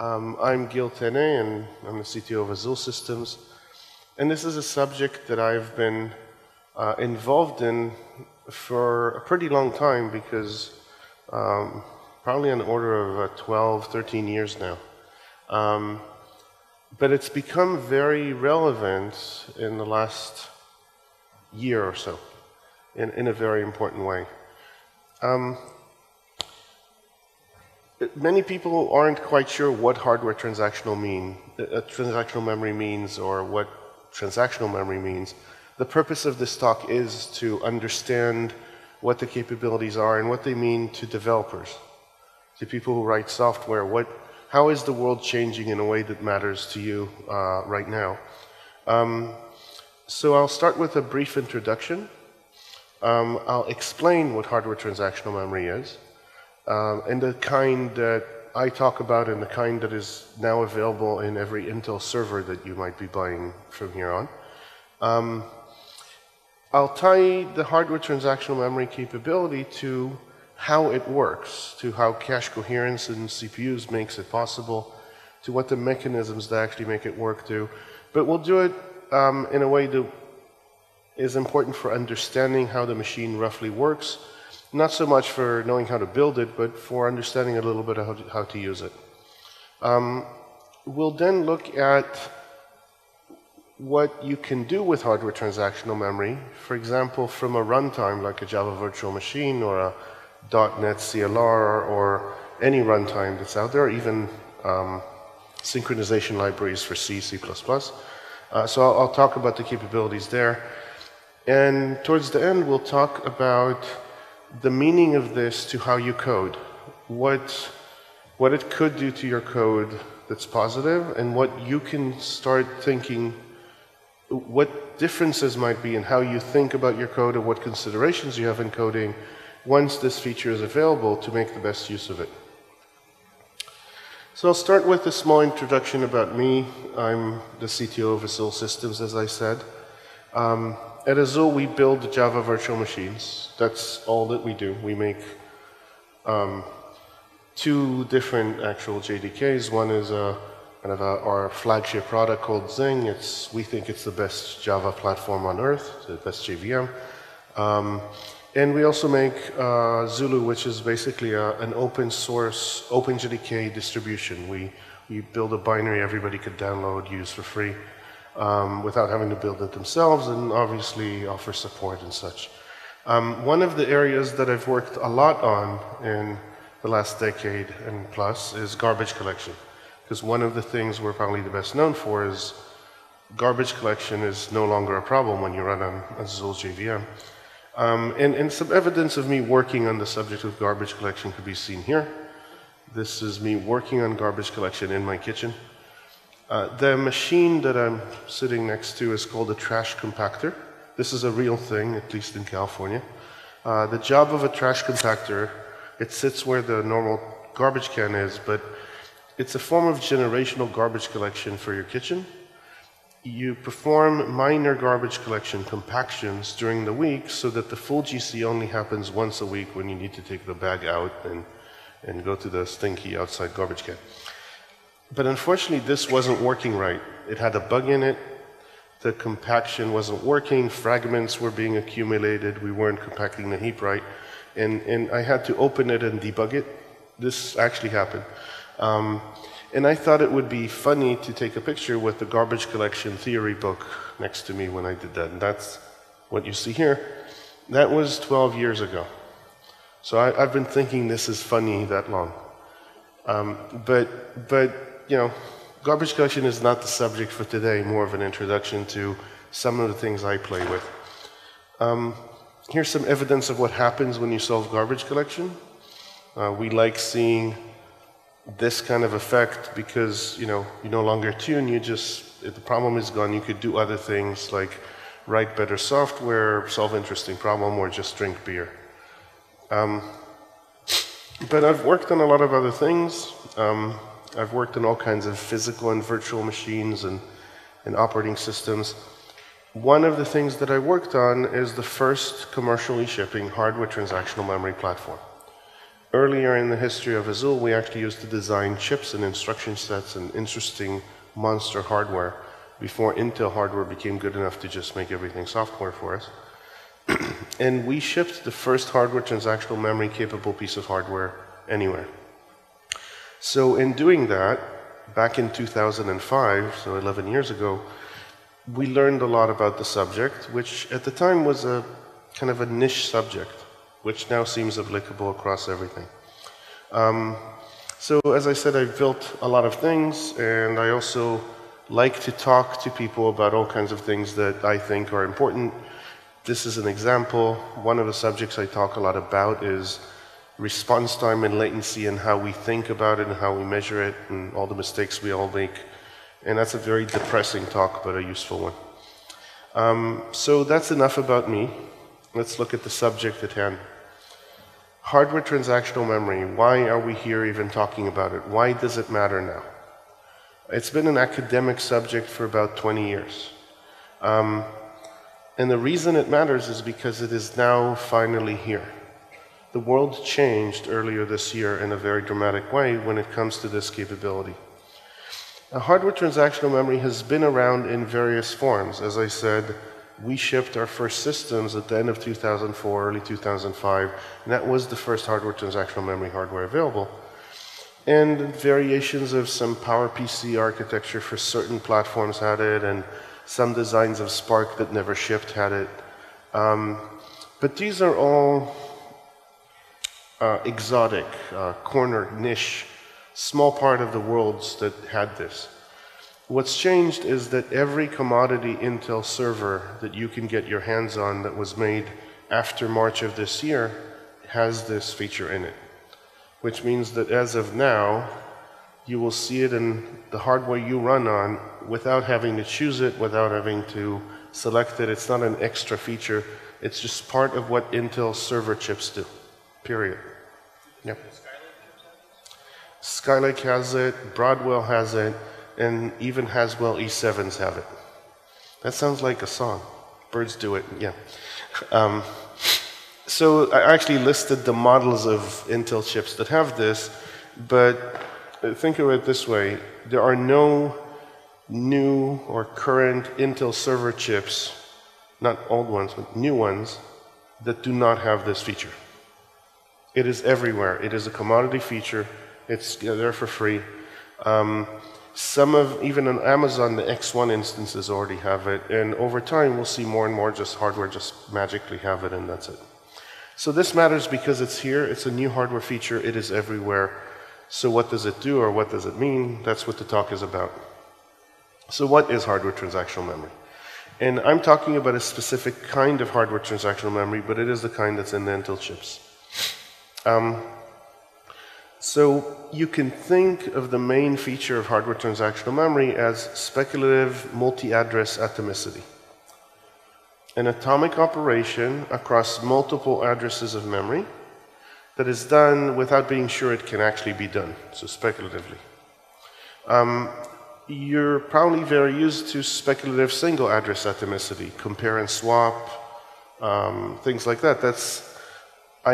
Um, I'm Gil Tene, and I'm the CTO of Azul Systems. And this is a subject that I've been uh, involved in for a pretty long time because um, probably on the order of uh, 12, 13 years now. Um, but it's become very relevant in the last year or so in, in a very important way. Um, many people aren't quite sure what hardware transactional mean, uh, transactional memory means or what transactional memory means. The purpose of this talk is to understand what the capabilities are and what they mean to developers, to people who write software. What, how is the world changing in a way that matters to you uh, right now? Um, so I'll start with a brief introduction. Um, I'll explain what hardware transactional memory is um, and the kind that I talk about and the kind that is now available in every Intel server that you might be buying from here on. Um, I'll tie the hardware transactional memory capability to how it works, to how cache coherence in CPUs makes it possible, to what the mechanisms that actually make it work do. But we'll do it um, in a way that is important for understanding how the machine roughly works, not so much for knowing how to build it, but for understanding a little bit of how to, how to use it. Um, we'll then look at what you can do with hardware transactional memory, for example, from a runtime like a Java virtual machine or a .NET CLR or any runtime that's out there, even um, synchronization libraries for C, C++. Uh, so I'll, I'll talk about the capabilities there. And towards the end, we'll talk about the meaning of this to how you code. What, what it could do to your code that's positive, and what you can start thinking what differences might be in how you think about your code and what considerations you have in coding once this feature is available to make the best use of it. So I'll start with a small introduction about me. I'm the CTO of Azul Systems, as I said. Um, at Azul, we build Java virtual machines. That's all that we do. We make um, two different actual JDKs. One is a kind of a, our flagship product called Zing. It's, we think it's the best Java platform on earth, the best JVM. Um, and we also make uh, Zulu, which is basically a, an open source, OpenJDK distribution. We, we build a binary everybody could download, use for free, um, without having to build it themselves, and obviously offer support and such. Um, one of the areas that I've worked a lot on in the last decade and plus is garbage collection because one of the things we're probably the best known for is garbage collection is no longer a problem when you run on Azul JVM. Um, and, and, some evidence of me working on the subject of garbage collection could be seen here. This is me working on garbage collection in my kitchen. Uh, the machine that I'm sitting next to is called a trash compactor. This is a real thing, at least in California. Uh, the job of a trash compactor, it sits where the normal garbage can is, but it's a form of generational garbage collection for your kitchen. You perform minor garbage collection compactions during the week so that the full GC only happens once a week when you need to take the bag out and, and go to the stinky outside garbage can. But unfortunately, this wasn't working right. It had a bug in it. The compaction wasn't working. Fragments were being accumulated. We weren't compacting the heap right. And, and I had to open it and debug it. This actually happened. Um, and I thought it would be funny to take a picture with the garbage collection theory book next to me when I did that. And that's what you see here. That was 12 years ago. So I, have been thinking this is funny that long. Um, but, but, you know, garbage collection is not the subject for today, more of an introduction to some of the things I play with. Um, here's some evidence of what happens when you solve garbage collection. Uh, we like seeing this kind of effect because you know you no longer tune you just if the problem is gone you could do other things like write better software solve interesting problem or just drink beer um, but I've worked on a lot of other things um, I've worked on all kinds of physical and virtual machines and, and operating systems one of the things that I worked on is the first commercially shipping hardware transactional memory platform Earlier in the history of Azul, we actually used to design chips and instruction sets and interesting monster hardware before Intel hardware became good enough to just make everything software for us. and we shipped the first hardware transactional memory capable piece of hardware anywhere. So in doing that, back in 2005, so 11 years ago, we learned a lot about the subject, which at the time was a kind of a niche subject, which now seems applicable across everything. Um, so as I said, I've built a lot of things, and I also like to talk to people about all kinds of things that I think are important. This is an example. One of the subjects I talk a lot about is response time and latency and how we think about it and how we measure it and all the mistakes we all make. And that's a very depressing talk, but a useful one. Um, so that's enough about me. Let's look at the subject at hand. Hardware transactional memory. Why are we here even talking about it? Why does it matter now? It's been an academic subject for about 20 years. Um, and the reason it matters is because it is now finally here. The world changed earlier this year in a very dramatic way when it comes to this capability. Hardware transactional memory has been around in various forms. As I said, we shipped our first systems at the end of 2004, early 2005, and that was the first hardware transactional memory hardware available and variations of some PowerPC architecture for certain platforms had it, and some designs of SPARC that never shipped had it. Um, but these are all uh, exotic, uh, corner, niche, small part of the worlds that had this. What's changed is that every commodity Intel server that you can get your hands on that was made after March of this year has this feature in it which means that as of now, you will see it in the hardware you run on without having to choose it, without having to select it. It's not an extra feature. It's just part of what Intel server chips do, period. Yep. Skylake has it, Broadwell has it, and even Haswell E7s have it. That sounds like a song. Birds do it, yeah. Um, so I actually listed the models of Intel chips that have this, but think of it this way. There are no new or current Intel server chips, not old ones, but new ones, that do not have this feature. It is everywhere. It is a commodity feature. It's there for free. Um, some of, even on Amazon, the X1 instances already have it. And over time, we'll see more and more just hardware just magically have it, and that's it. So this matters because it's here, it's a new hardware feature, it is everywhere. So what does it do or what does it mean? That's what the talk is about. So what is hardware transactional memory? And I'm talking about a specific kind of hardware transactional memory, but it is the kind that's in the Intel chips. Um, so you can think of the main feature of hardware transactional memory as speculative multi-address atomicity an atomic operation across multiple addresses of memory that is done without being sure it can actually be done, so speculatively. Um, you're probably very used to speculative single address atomicity, compare and swap, um, things like that. That's,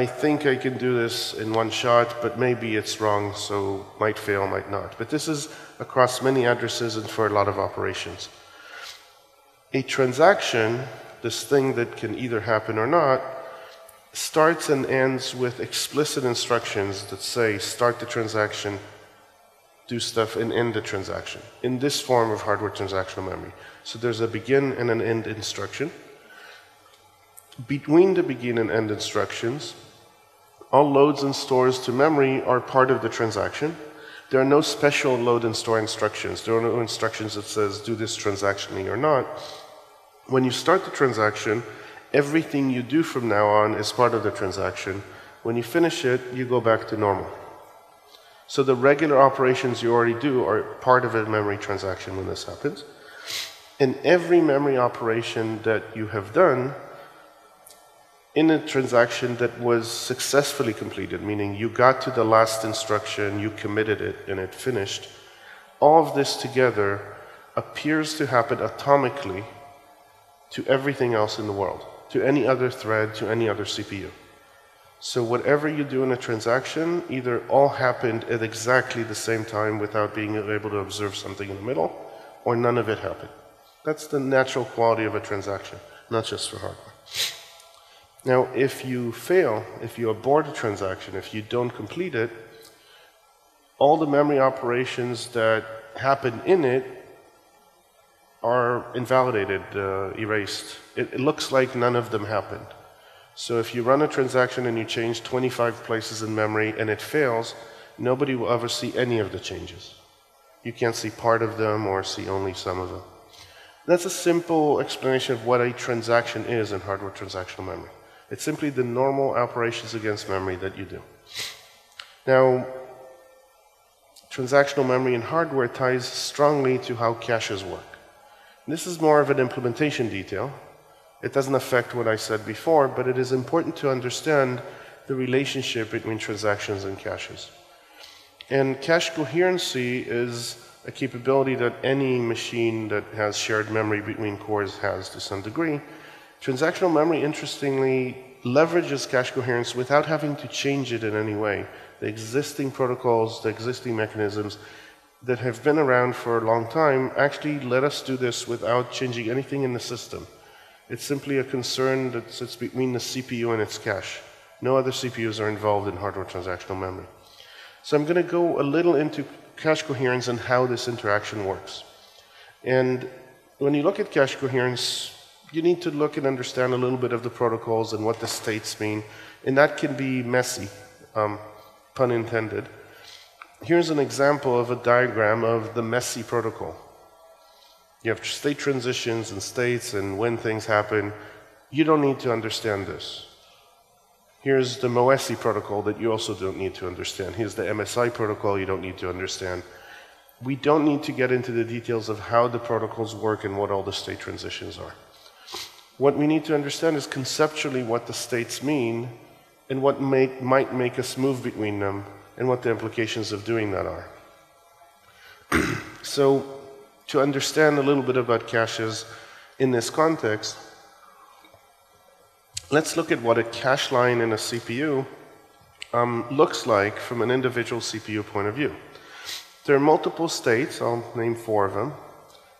I think I can do this in one shot, but maybe it's wrong, so might fail, might not. But this is across many addresses and for a lot of operations. A transaction this thing that can either happen or not, starts and ends with explicit instructions that say start the transaction, do stuff, and end the transaction in this form of hardware transactional memory. So there's a begin and an end instruction. Between the begin and end instructions, all loads and stores to memory are part of the transaction. There are no special load and store instructions. There are no instructions that says do this transactionally or not. When you start the transaction, everything you do from now on is part of the transaction. When you finish it, you go back to normal. So the regular operations you already do are part of a memory transaction when this happens. And every memory operation that you have done in a transaction that was successfully completed, meaning you got to the last instruction, you committed it, and it finished, all of this together appears to happen atomically to everything else in the world, to any other thread, to any other CPU. So whatever you do in a transaction, either all happened at exactly the same time without being able to observe something in the middle, or none of it happened. That's the natural quality of a transaction, not just for hardware. Now, if you fail, if you abort a transaction, if you don't complete it, all the memory operations that happen in it are invalidated, uh, erased. It, it looks like none of them happened. So if you run a transaction and you change 25 places in memory and it fails, nobody will ever see any of the changes. You can't see part of them or see only some of them. That's a simple explanation of what a transaction is in hardware transactional memory. It's simply the normal operations against memory that you do. Now, transactional memory in hardware ties strongly to how caches work. This is more of an implementation detail. It doesn't affect what I said before, but it is important to understand the relationship between transactions and caches. And cache coherency is a capability that any machine that has shared memory between cores has to some degree. Transactional memory, interestingly, leverages cache coherence without having to change it in any way. The existing protocols, the existing mechanisms that have been around for a long time actually let us do this without changing anything in the system. It's simply a concern that sits between the CPU and its cache. No other CPUs are involved in hardware transactional memory. So I'm going to go a little into cache coherence and how this interaction works. And when you look at cache coherence, you need to look and understand a little bit of the protocols and what the states mean. And that can be messy, um, pun intended. Here's an example of a diagram of the messy protocol. You have state transitions and states and when things happen. You don't need to understand this. Here's the MOESI protocol that you also don't need to understand. Here's the MSI protocol you don't need to understand. We don't need to get into the details of how the protocols work and what all the state transitions are. What we need to understand is conceptually what the states mean and what make, might make us move between them and what the implications of doing that are. so, to understand a little bit about caches in this context, let's look at what a cache line in a CPU um, looks like from an individual CPU point of view. There are multiple states, I'll name four of them.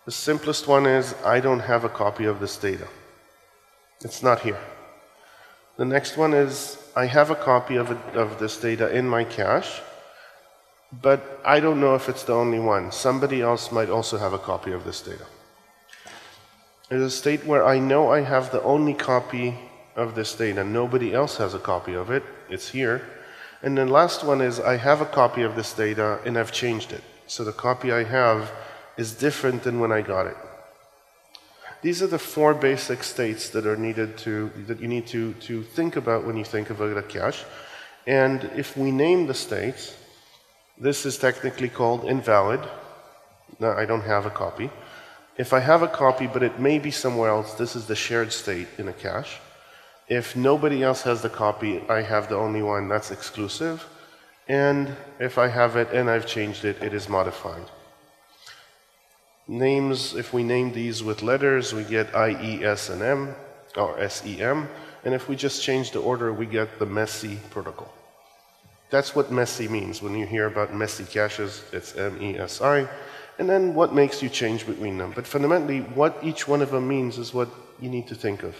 The simplest one is I don't have a copy of this data. It's not here. The next one is I have a copy of, of this data in my cache, but I don't know if it's the only one. Somebody else might also have a copy of this data. There's a state where I know I have the only copy of this data. Nobody else has a copy of it. It's here. And the last one is I have a copy of this data and I've changed it. So the copy I have is different than when I got it. These are the four basic states that are needed to, that you need to, to think about when you think of a cache. And if we name the states, this is technically called invalid. Now, I don't have a copy. If I have a copy, but it may be somewhere else, this is the shared state in a cache. If nobody else has the copy, I have the only one, that's exclusive. And if I have it and I've changed it, it is modified. Names, if we name these with letters, we get I, E, S, and M, or S, E, M. And if we just change the order, we get the messy protocol. That's what messy means. When you hear about messy caches, it's M-E-S-I. And then what makes you change between them. But fundamentally, what each one of them means is what you need to think of.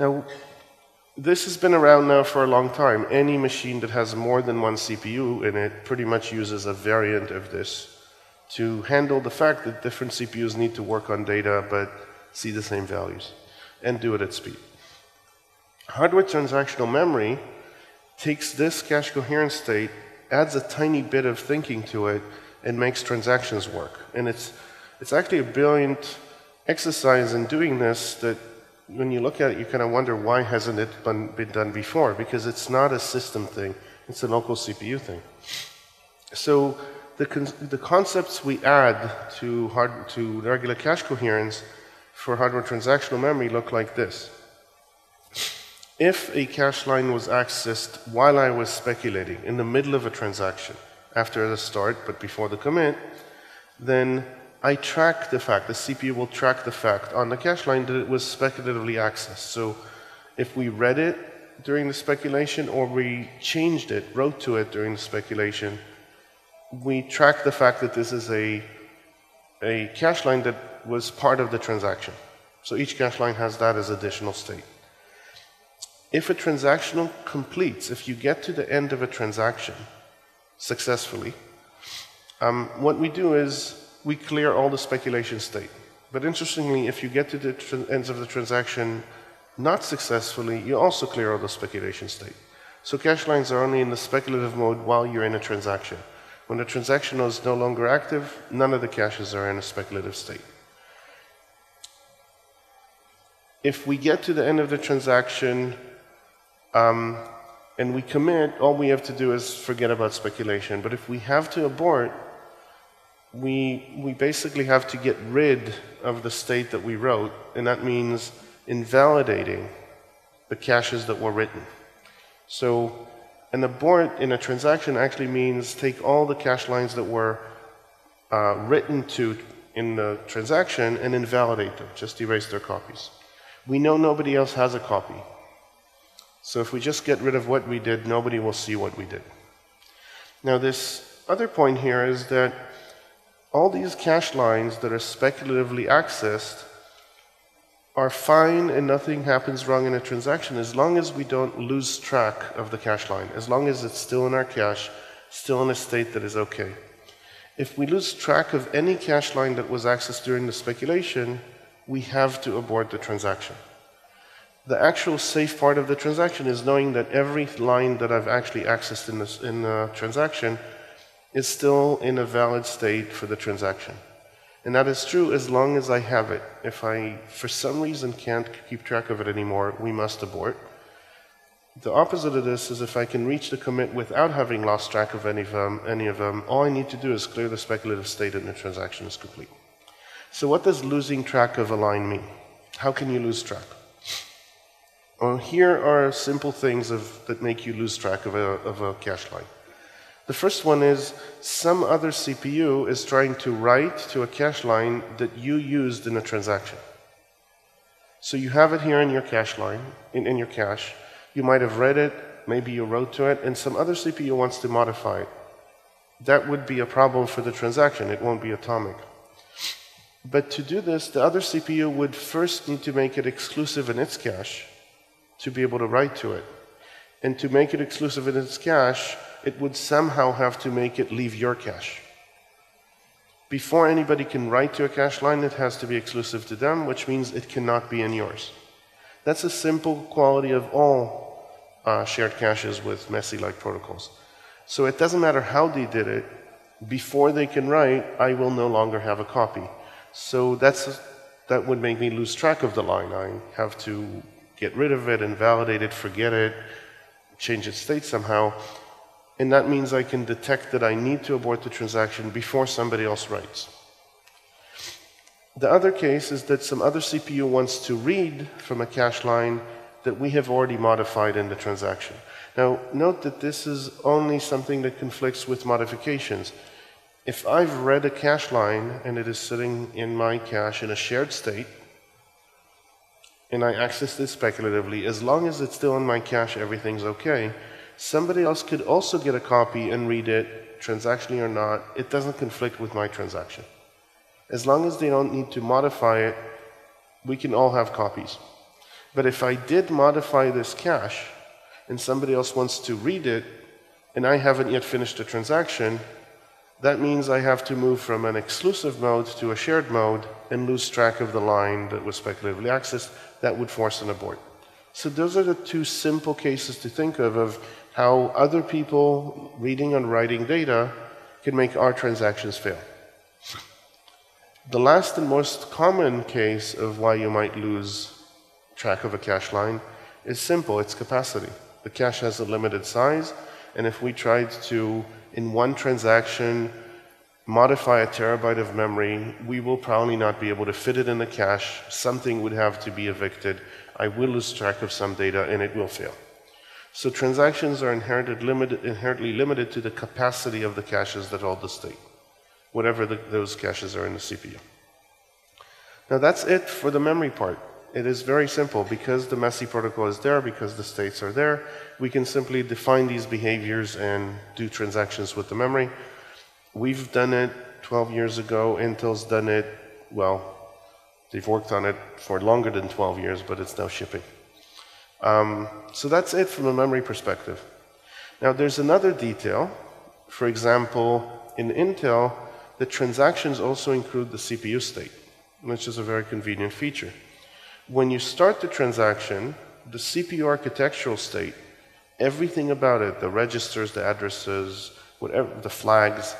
Now, this has been around now for a long time. Any machine that has more than one CPU in it pretty much uses a variant of this to handle the fact that different CPUs need to work on data but see the same values and do it at speed. Hardware transactional memory takes this cache coherent state, adds a tiny bit of thinking to it, and makes transactions work. And it's, it's actually a brilliant exercise in doing this that when you look at it, you kind of wonder why hasn't it been, been done before? Because it's not a system thing, it's a local CPU thing. So the, con the concepts we add to, hard to regular cache coherence for hardware transactional memory look like this. If a cache line was accessed while I was speculating in the middle of a transaction, after the start but before the commit, then I track the fact, the CPU will track the fact on the cache line that it was speculatively accessed. So if we read it, during the speculation or we changed it, wrote to it during the speculation, we track the fact that this is a, a cache line that was part of the transaction. So each cache line has that as additional state. If a transactional completes, if you get to the end of a transaction successfully, um, what we do is we clear all the speculation state. But interestingly, if you get to the ends of the transaction not successfully, you also clear all the speculation state. So cache lines are only in the speculative mode while you're in a transaction. When the transaction is no longer active, none of the caches are in a speculative state. If we get to the end of the transaction um, and we commit, all we have to do is forget about speculation. But if we have to abort, we, we basically have to get rid of the state that we wrote, and that means invalidating the caches that were written. So an abort in a transaction actually means take all the cache lines that were uh, written to in the transaction and invalidate them, just erase their copies. We know nobody else has a copy. So if we just get rid of what we did, nobody will see what we did. Now this other point here is that all these cache lines that are speculatively accessed are fine and nothing happens wrong in a transaction as long as we don't lose track of the cache line, as long as it's still in our cache, still in a state that is okay. If we lose track of any cache line that was accessed during the speculation, we have to abort the transaction. The actual safe part of the transaction is knowing that every line that I've actually accessed in, this, in the transaction is still in a valid state for the transaction. And that is true as long as I have it. If I, for some reason, can't keep track of it anymore, we must abort. The opposite of this is if I can reach the commit without having lost track of any of them, any of them all I need to do is clear the speculative state and the transaction is complete. So what does losing track of a line mean? How can you lose track? Well, here are simple things of, that make you lose track of a, of a cache line. The first one is some other CPU is trying to write to a cache line that you used in a transaction. So you have it here in your cache line, in, in your cache. You might have read it, maybe you wrote to it, and some other CPU wants to modify it. That would be a problem for the transaction. It won't be atomic. But to do this, the other CPU would first need to make it exclusive in its cache to be able to write to it. And to make it exclusive in its cache, it would somehow have to make it leave your cache. Before anybody can write to a cache line, it has to be exclusive to them, which means it cannot be in yours. That's a simple quality of all uh, shared caches with messy-like protocols. So it doesn't matter how they did it, before they can write, I will no longer have a copy. So that's that would make me lose track of the line. I have to get rid of it, invalidate it, forget it, change its state somehow. And that means I can detect that I need to abort the transaction before somebody else writes. The other case is that some other CPU wants to read from a cache line that we have already modified in the transaction. Now, note that this is only something that conflicts with modifications. If I've read a cache line and it is sitting in my cache in a shared state, and I access this speculatively, as long as it's still in my cache, everything's okay. Somebody else could also get a copy and read it, transactionally or not. It doesn't conflict with my transaction. As long as they don't need to modify it, we can all have copies. But if I did modify this cache and somebody else wants to read it and I haven't yet finished the transaction, that means I have to move from an exclusive mode to a shared mode and lose track of the line that was speculatively accessed. That would force an abort. So those are the two simple cases to think of of how other people reading and writing data can make our transactions fail. The last and most common case of why you might lose track of a cache line is simple, it's capacity. The cache has a limited size, and if we tried to in one transaction modify a terabyte of memory, we will probably not be able to fit it in the cache. Something would have to be evicted. I will lose track of some data and it will fail. So transactions are limited, inherently limited to the capacity of the caches that hold the state, whatever the, those caches are in the CPU. Now that's it for the memory part. It is very simple. Because the messy protocol is there, because the states are there, we can simply define these behaviors and do transactions with the memory. We've done it 12 years ago. Intel's done it, well, they've worked on it for longer than 12 years, but it's now shipping. Um, so that's it from a memory perspective. Now, there's another detail. For example, in Intel, the transactions also include the CPU state, which is a very convenient feature. When you start the transaction, the CPU architectural state, everything about it, the registers, the addresses, whatever, the flags,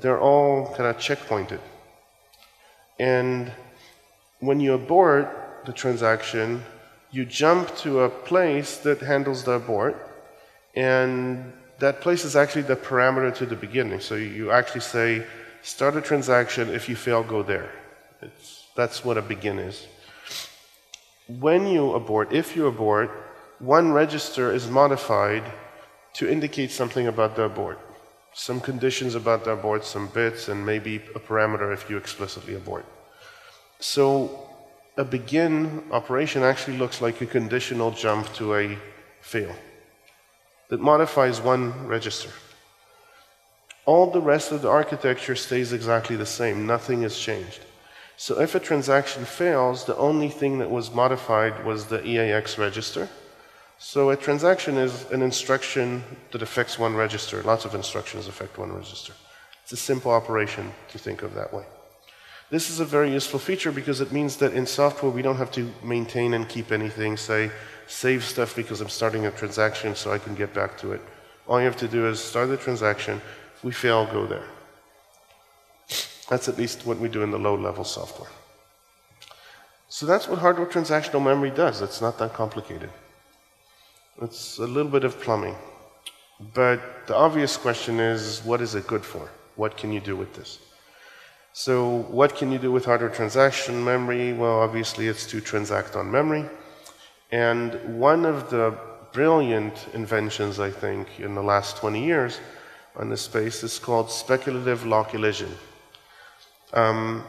they're all kind of checkpointed. And when you abort the transaction, you jump to a place that handles the abort, and that place is actually the parameter to the beginning. So you actually say, start a transaction, if you fail, go there. It's, that's what a begin is. When you abort, if you abort, one register is modified to indicate something about the abort. Some conditions about the abort, some bits, and maybe a parameter if you explicitly abort. So a begin operation actually looks like a conditional jump to a fail that modifies one register. All the rest of the architecture stays exactly the same. Nothing has changed. So if a transaction fails, the only thing that was modified was the EAX register. So a transaction is an instruction that affects one register. Lots of instructions affect one register. It's a simple operation to think of that way. This is a very useful feature because it means that in software we don't have to maintain and keep anything, say, save stuff because I'm starting a transaction so I can get back to it. All you have to do is start the transaction. If we fail, go there. That's at least what we do in the low level software. So that's what hardware transactional memory does. It's not that complicated. It's a little bit of plumbing. But the obvious question is what is it good for? What can you do with this? So, what can you do with hardware transaction memory? Well, obviously, it's to transact on memory. And one of the brilliant inventions, I think, in the last 20 years on this space is called speculative lock elision. Um,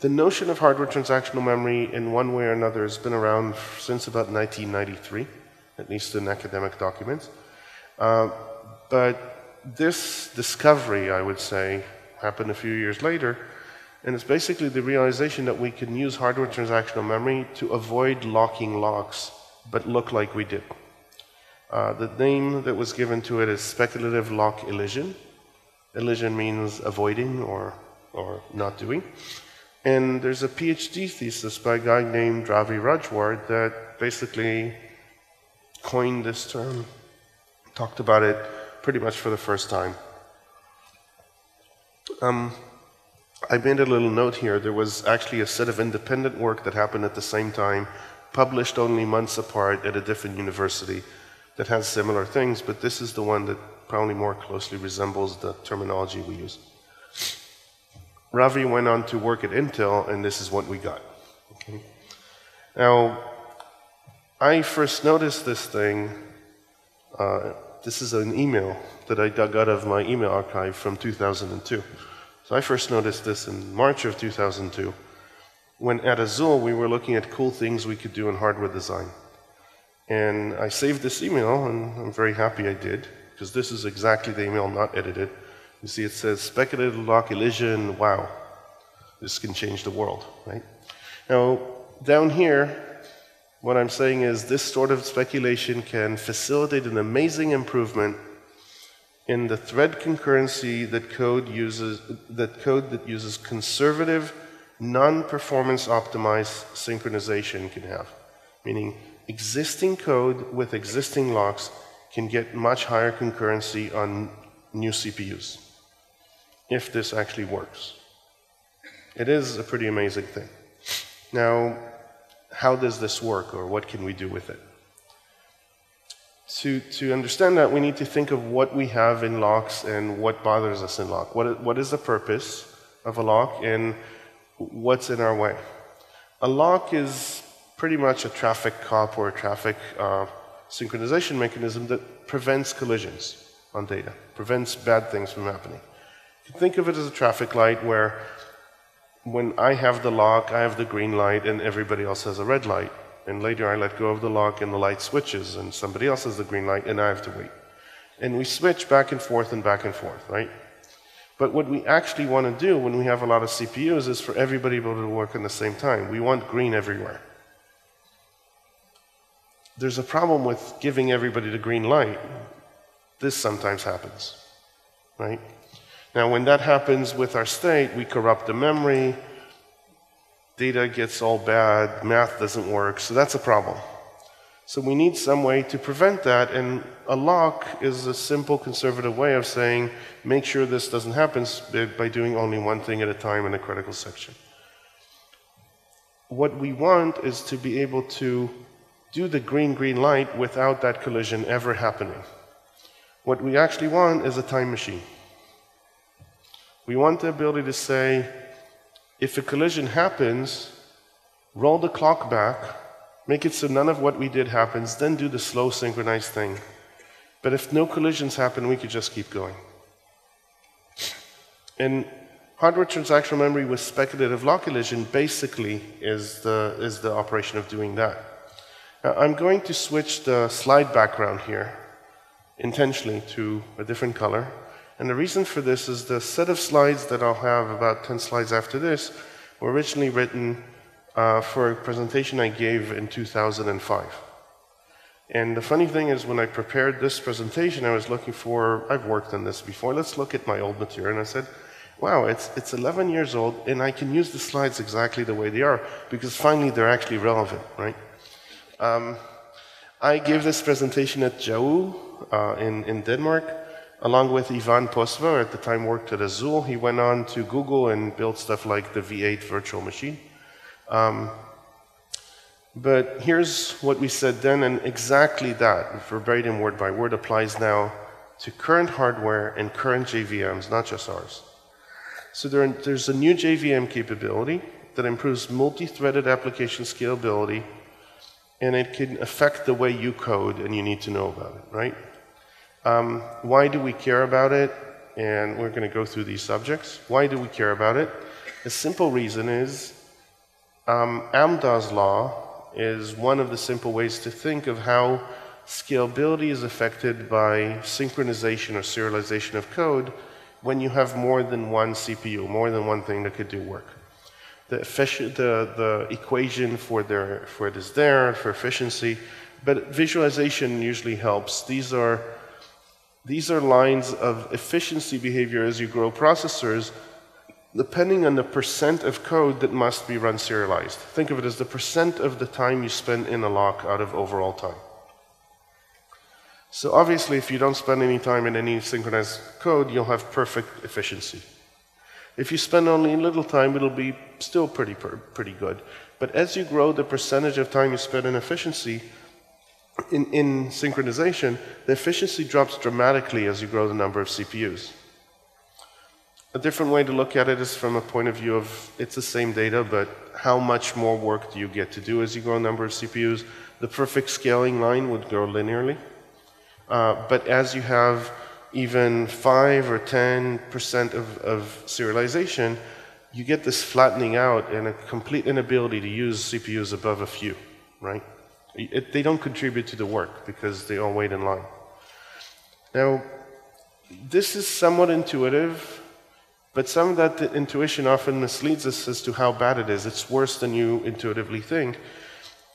the notion of hardware transactional memory, in one way or another, has been around since about 1993 at least in academic documents. Uh, but this discovery, I would say, happened a few years later, and it's basically the realization that we can use hardware transactional memory to avoid locking locks, but look like we did. Uh, the name that was given to it is speculative lock elision. Elision means avoiding or, or not doing. And there's a PhD thesis by a guy named Ravi Rajwar that basically coined this term, talked about it pretty much for the first time. Um, I made a little note here. There was actually a set of independent work that happened at the same time, published only months apart at a different university, that has similar things, but this is the one that probably more closely resembles the terminology we use. Ravi went on to work at Intel, and this is what we got. Okay. Now, I first noticed this thing. Uh, this is an email that I dug out of my email archive from 2002. So I first noticed this in March of 2002 when at Azul we were looking at cool things we could do in hardware design. And I saved this email, and I'm very happy I did, because this is exactly the email not edited. You see, it says speculative lock elision. Wow, this can change the world, right? Now, down here, what I'm saying is this sort of speculation can facilitate an amazing improvement in the thread concurrency that code uses that code that uses conservative non-performance optimized synchronization can have. Meaning existing code with existing locks can get much higher concurrency on new CPUs if this actually works. It is a pretty amazing thing. Now how does this work or what can we do with it? To, to understand that, we need to think of what we have in locks and what bothers us in lock. What, what is the purpose of a lock and what's in our way? A lock is pretty much a traffic cop or a traffic uh, synchronization mechanism that prevents collisions on data, prevents bad things from happening. You can think of it as a traffic light where when I have the lock, I have the green light, and everybody else has a red light. And later I let go of the lock and the light switches, and somebody else has the green light, and I have to wait. And we switch back and forth and back and forth, right? But what we actually want to do when we have a lot of CPUs is for everybody able to work at the same time. We want green everywhere. There's a problem with giving everybody the green light. This sometimes happens, right? Now, when that happens with our state, we corrupt the memory, data gets all bad, math doesn't work, so that's a problem. So we need some way to prevent that, and a lock is a simple conservative way of saying, make sure this doesn't happen by doing only one thing at a time in a critical section. What we want is to be able to do the green-green light without that collision ever happening. What we actually want is a time machine. We want the ability to say, if a collision happens, roll the clock back, make it so none of what we did happens, then do the slow synchronized thing. But if no collisions happen, we could just keep going. And hardware transactional memory with speculative lock elision basically is the, is the operation of doing that. Now, I'm going to switch the slide background here intentionally to a different color. And the reason for this is the set of slides that I'll have, about 10 slides after this, were originally written uh, for a presentation I gave in 2005. And the funny thing is, when I prepared this presentation, I was looking for, I've worked on this before, let's look at my old material. And I said, wow, it's, it's 11 years old, and I can use the slides exactly the way they are, because finally they're actually relevant, right? Um, I gave this presentation at JAOO uh, in, in Denmark along with Ivan Posva, at the time worked at Azul. He went on to Google and built stuff like the V8 virtual machine. Um, but here's what we said then, and exactly that, verbatim word by word, applies now to current hardware and current JVMs, not just ours. So there, there's a new JVM capability that improves multi-threaded application scalability, and it can affect the way you code, and you need to know about it, right? Um, why do we care about it? And we're going to go through these subjects. Why do we care about it? The simple reason is um, Amdahl's law is one of the simple ways to think of how scalability is affected by synchronization or serialization of code when you have more than one CPU, more than one thing that could do work. The, the, the equation for, their, for it is there, for efficiency, but visualization usually helps. These are these are lines of efficiency behavior as you grow processors, depending on the percent of code that must be run serialized. Think of it as the percent of the time you spend in a lock out of overall time. So obviously, if you don't spend any time in any synchronized code, you'll have perfect efficiency. If you spend only a little time, it'll be still pretty, pretty good. But as you grow the percentage of time you spend in efficiency, in, in synchronization, the efficiency drops dramatically as you grow the number of CPUs. A different way to look at it is from a point of view of it's the same data, but how much more work do you get to do as you grow a number of CPUs? The perfect scaling line would grow linearly. Uh, but as you have even 5 or 10% of, of serialization, you get this flattening out and a complete inability to use CPUs above a few, right? It, they don't contribute to the work because they all wait in line. Now, this is somewhat intuitive, but some of that intuition often misleads us as to how bad it is. It's worse than you intuitively think.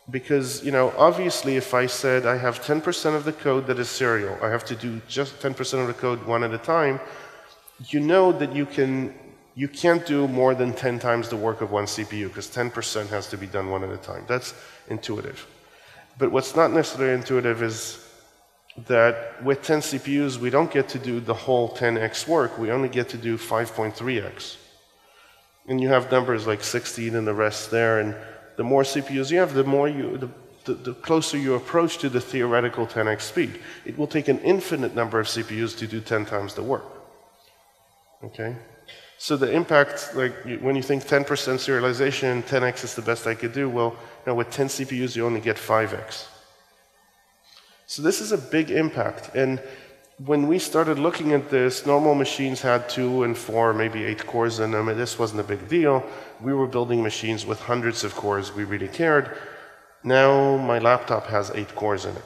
Because, you know, obviously, if I said I have 10% of the code that is serial, I have to do just 10% of the code one at a time, you know that you can you can't do more than 10 times the work of one CPU because 10% has to be done one at a time. That's intuitive. But what's not necessarily intuitive is that with 10 CPUs, we don't get to do the whole 10x work. We only get to do 5.3x. And you have numbers like 16 and the rest there. And the more CPUs you have, the more you, the, the, the closer you approach to the theoretical 10x speed. It will take an infinite number of CPUs to do 10 times the work. Okay? So the impact, like when you think 10% serialization, 10x is the best I could do, well, know, with 10 CPUs, you only get 5x. So this is a big impact. And when we started looking at this, normal machines had two and four, maybe eight cores in them, and this wasn't a big deal. We were building machines with hundreds of cores. We really cared. Now my laptop has eight cores in it.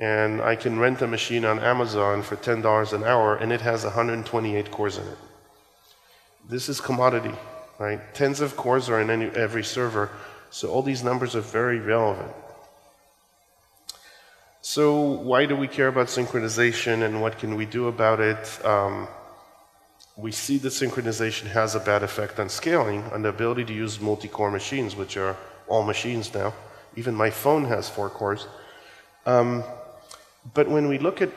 And I can rent a machine on Amazon for $10 an hour, and it has 128 cores in it. This is commodity, right? Tens of cores are in any, every server, so all these numbers are very relevant. So why do we care about synchronization and what can we do about it? Um, we see that synchronization has a bad effect on scaling, on the ability to use multi-core machines, which are all machines now. Even my phone has four cores. Um, but when we look at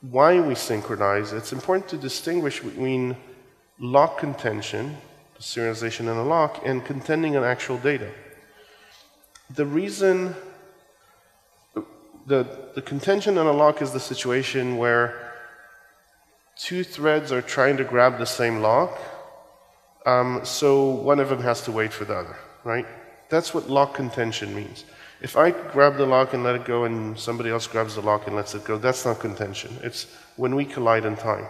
why we synchronize, it's important to distinguish between lock contention, synchronization in a lock, and contending on actual data. The reason the, the contention on a lock is the situation where two threads are trying to grab the same lock, um, so one of them has to wait for the other, right? That's what lock contention means. If I grab the lock and let it go and somebody else grabs the lock and lets it go, that's not contention. It's when we collide in time.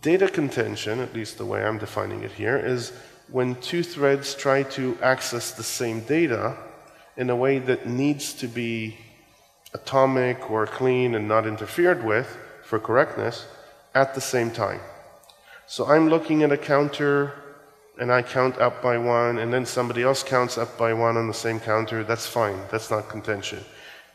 Data contention, at least the way I'm defining it here, is when two threads try to access the same data in a way that needs to be atomic or clean and not interfered with for correctness at the same time. So I'm looking at a counter and I count up by one, and then somebody else counts up by one on the same counter, that's fine. That's not contention.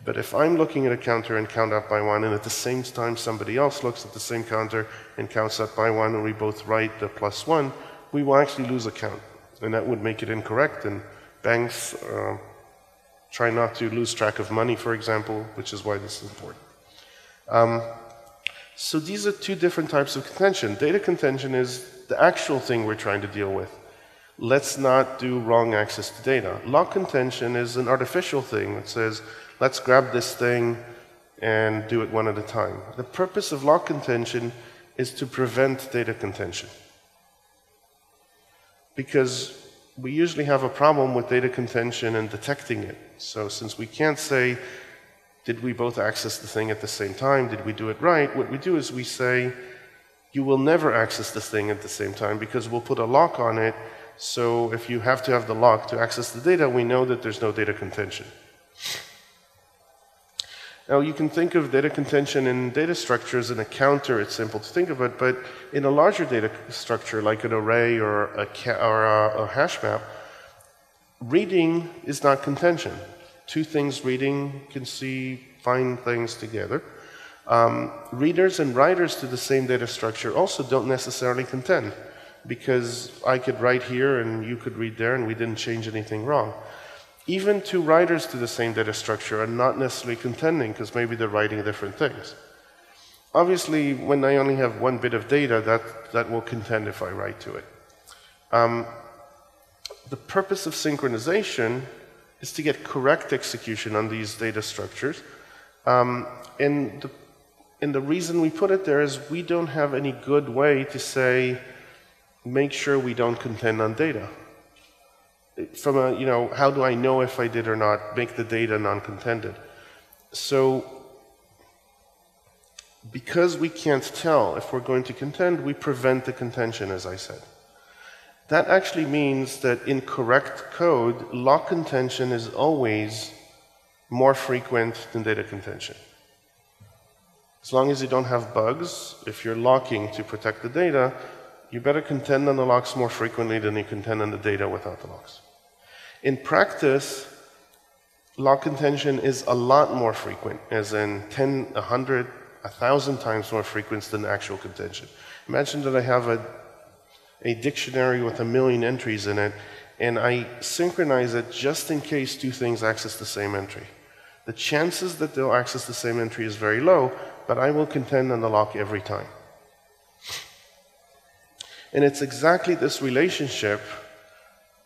But if I'm looking at a counter and count up by one, and at the same time somebody else looks at the same counter and counts up by one, and we both write the plus one, we will actually lose a count. And that would make it incorrect, and banks uh, Try not to lose track of money, for example, which is why this is important. Um, so these are two different types of contention. Data contention is the actual thing we're trying to deal with. Let's not do wrong access to data. Lock contention is an artificial thing that says, let's grab this thing and do it one at a time. The purpose of lock contention is to prevent data contention. Because we usually have a problem with data contention and detecting it. So since we can't say, did we both access the thing at the same time? Did we do it right? What we do is we say, you will never access this thing at the same time because we'll put a lock on it. So if you have to have the lock to access the data, we know that there's no data contention. Now, you can think of data contention in data structures in a counter, it's simple to think of it, but in a larger data structure like an array or a, or a, a hash map, reading is not contention. Two things reading can see find things together. Um, readers and writers to the same data structure also don't necessarily contend because I could write here and you could read there and we didn't change anything wrong. Even two writers to the same data structure are not necessarily contending because maybe they're writing different things. Obviously, when I only have one bit of data, that, that will contend if I write to it. Um, the purpose of synchronization is to get correct execution on these data structures. Um, and, the, and the reason we put it there is we don't have any good way to say, make sure we don't contend on data from a, you know, how do I know if I did or not, make the data non-contended. So because we can't tell if we're going to contend, we prevent the contention, as I said. That actually means that in correct code, lock contention is always more frequent than data contention. As long as you don't have bugs, if you're locking to protect the data, you better contend on the locks more frequently than you contend on the data without the locks. In practice, lock contention is a lot more frequent, as in 10, 100, 1,000 times more frequent than actual contention. Imagine that I have a, a dictionary with a million entries in it, and I synchronize it just in case two things access the same entry. The chances that they'll access the same entry is very low, but I will contend on the lock every time. And it's exactly this relationship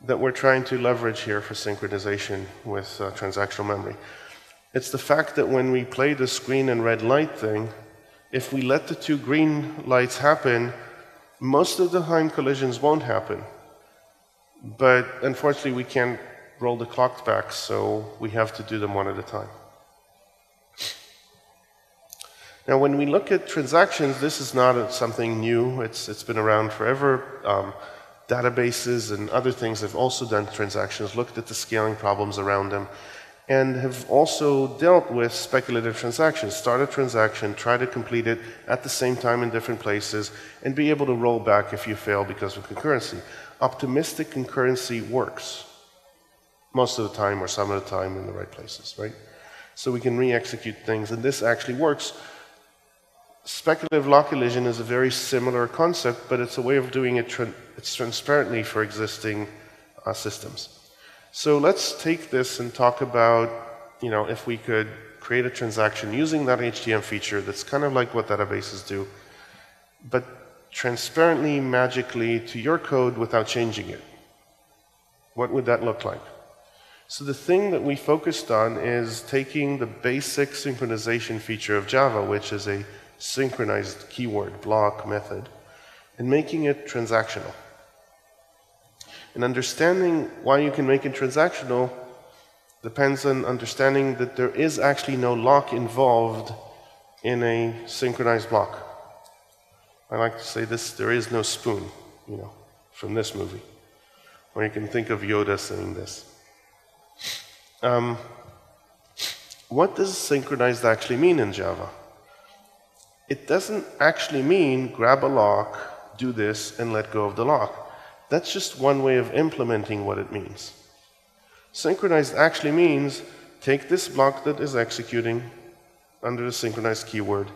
that we're trying to leverage here for synchronization with uh, transactional memory. It's the fact that when we play this green and red light thing, if we let the two green lights happen, most of the time collisions won't happen. But unfortunately, we can't roll the clock back, so we have to do them one at a time. Now, when we look at transactions, this is not something new. It's, it's been around forever. Um, databases and other things have also done transactions, looked at the scaling problems around them, and have also dealt with speculative transactions. Start a transaction, try to complete it at the same time in different places, and be able to roll back if you fail because of concurrency. Optimistic concurrency works most of the time or some of the time in the right places, right? So we can re-execute things, and this actually works. Speculative lock elision is a very similar concept, but it's a way of doing it tra it's transparently for existing uh, systems. So let's take this and talk about, you know, if we could create a transaction using that HTM feature that's kind of like what databases do, but transparently, magically to your code without changing it. What would that look like? So the thing that we focused on is taking the basic synchronization feature of Java, which is a synchronized keyword block method, and making it transactional. And understanding why you can make it transactional depends on understanding that there is actually no lock involved in a synchronized block. I like to say this, there is no spoon, you know, from this movie. Or you can think of Yoda saying this. Um, what does synchronized actually mean in Java? It doesn't actually mean grab a lock, do this, and let go of the lock. That's just one way of implementing what it means. Synchronized actually means take this block that is executing under the synchronized keyword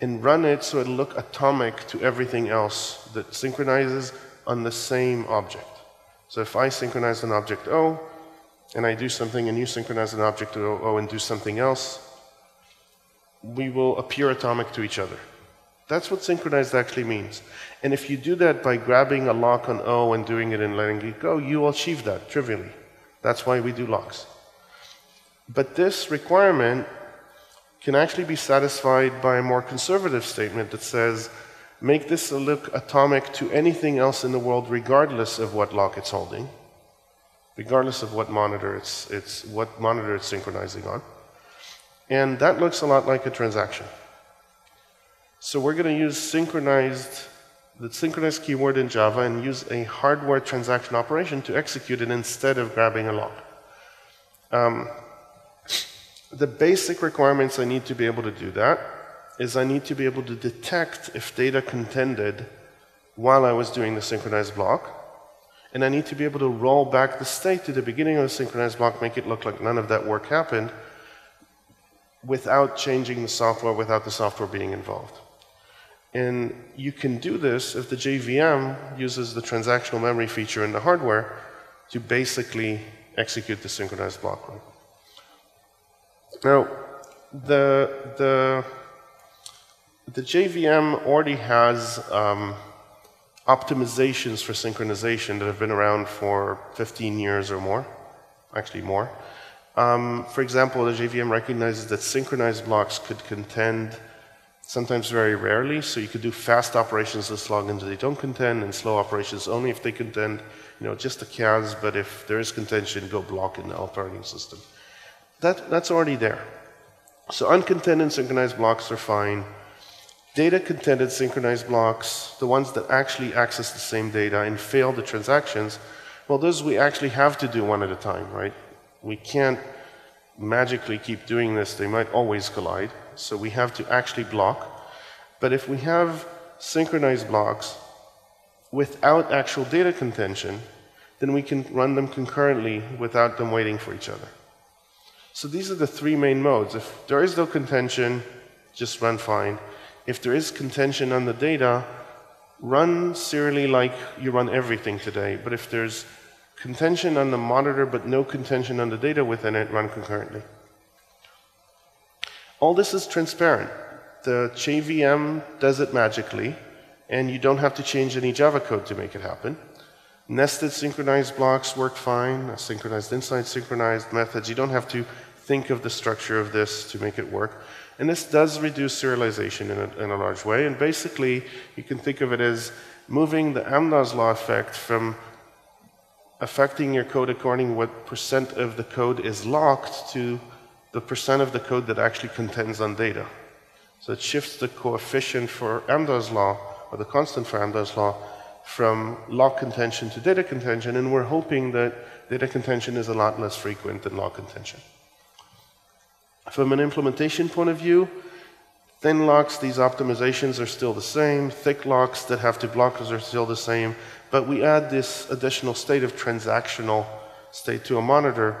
and run it so it'll look atomic to everything else that synchronizes on the same object. So if I synchronize an object O, and I do something and you synchronize an object O and do something else, we will appear atomic to each other. That's what synchronized actually means. And if you do that by grabbing a lock on O and doing it and letting it go, you will achieve that trivially. That's why we do locks. But this requirement can actually be satisfied by a more conservative statement that says, make this look atomic to anything else in the world regardless of what lock it's holding regardless of what monitor it's, it's, what monitor it's synchronizing on. And that looks a lot like a transaction. So we're going to use synchronized, the synchronized keyword in Java and use a hardware transaction operation to execute it instead of grabbing a lock. Um, the basic requirements I need to be able to do that is I need to be able to detect if data contended while I was doing the synchronized block and I need to be able to roll back the state to the beginning of the synchronized block, make it look like none of that work happened, without changing the software, without the software being involved. And you can do this if the JVM uses the transactional memory feature in the hardware to basically execute the synchronized block. Right? Now, the, the, the JVM already has um, optimizations for synchronization that have been around for 15 years or more, actually more. Um, for example, the JVM recognizes that synchronized blocks could contend sometimes very rarely, so you could do fast operations as long as they don't contend, and slow operations only if they contend, you know, just the CAS, but if there is contention, go block in the operating system. That, that's already there. So uncontended synchronized blocks are fine. Data contended synchronized blocks, the ones that actually access the same data and fail the transactions, well, those we actually have to do one at a time, right? We can't magically keep doing this. They might always collide. So we have to actually block. But if we have synchronized blocks without actual data contention, then we can run them concurrently without them waiting for each other. So these are the three main modes. If there is no contention, just run fine. If there is contention on the data, run serially like you run everything today. But if there's contention on the monitor but no contention on the data within it, run concurrently. All this is transparent. The JVM does it magically, and you don't have to change any Java code to make it happen. Nested synchronized blocks work fine, synchronized inside synchronized methods. You don't have to think of the structure of this to make it work. And this does reduce serialization in a, in a, large way. And basically, you can think of it as moving the Amdahl's law effect from affecting your code according what percent of the code is locked to the percent of the code that actually contends on data. So it shifts the coefficient for Amdahl's law, or the constant for Amdahl's law, from lock contention to data contention, and we're hoping that data contention is a lot less frequent than lock contention. From an implementation point of view, thin locks, these optimizations are still the same. Thick locks that have two blockers are still the same. But we add this additional state of transactional state to a monitor.